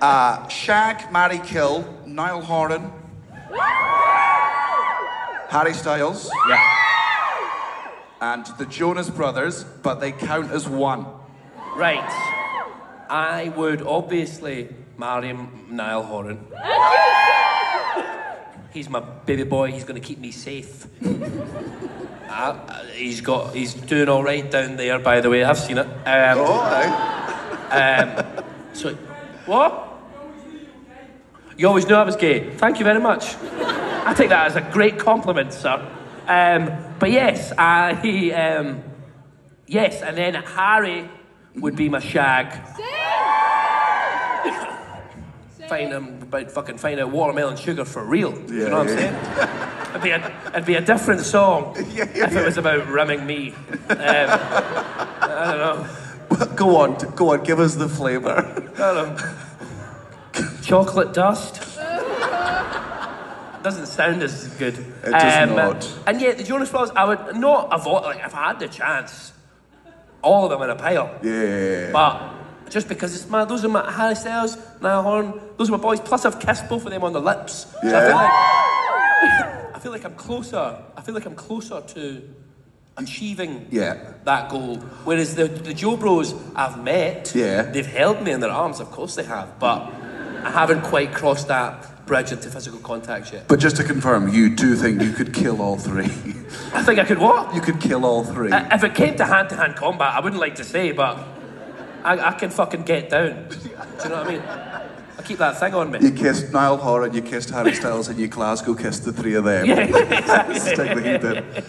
Uh, Shag, Marry, Kill, Niall Horan, Harry Styles, Yeah. and the Jonas Brothers, but they count as one. Right. I would obviously marry Niall Horan. He's my baby boy. He's going to keep me safe. Uh, he's got. He's doing all right down there. By the way, I've seen it. Um, Oh, aye. So, what? You always knew I was gay. Thank you very much. I take that as a great compliment, sir. Um, but yes, I um, yes, and then Harry would be my shag. Find him about fucking find out watermelon sugar for real. you know what I'm Yeah, saying? It'd be a it'd be a different song if it was about rimming me. Um, I don't know. go on, go on, give us the flavour. I don't know. Chocolate dust. Doesn't sound as good. Um, It does not. And yet, the Jonas Brothers, I would not avoid, like, if I had the chance, all of them in a pile. Yeah. But just because it's my, those are my Harry Styles, Niall Horan, those are my boys. Plus, I've kissed both of them on the lips. So I feel Yeah. like I feel like I'm closer. I feel like I'm closer to achieving Yeah. that goal. Whereas the the Joe Bros I've met, Yeah. they've held me in their arms. Of course they have, but I haven't quite crossed that bridge into physical contact yet. But just to confirm, you do think you could kill all three? I think I could what? you could kill all three. If it came to hand to hand combat, I wouldn't like to say, but I, I can fucking get down. Do you know what I mean? I keep that thing on me. You kissed Niall Horan, you kissed Harry Styles, and you Glasgow kissed the three of them. Yeah. Stick the heat in.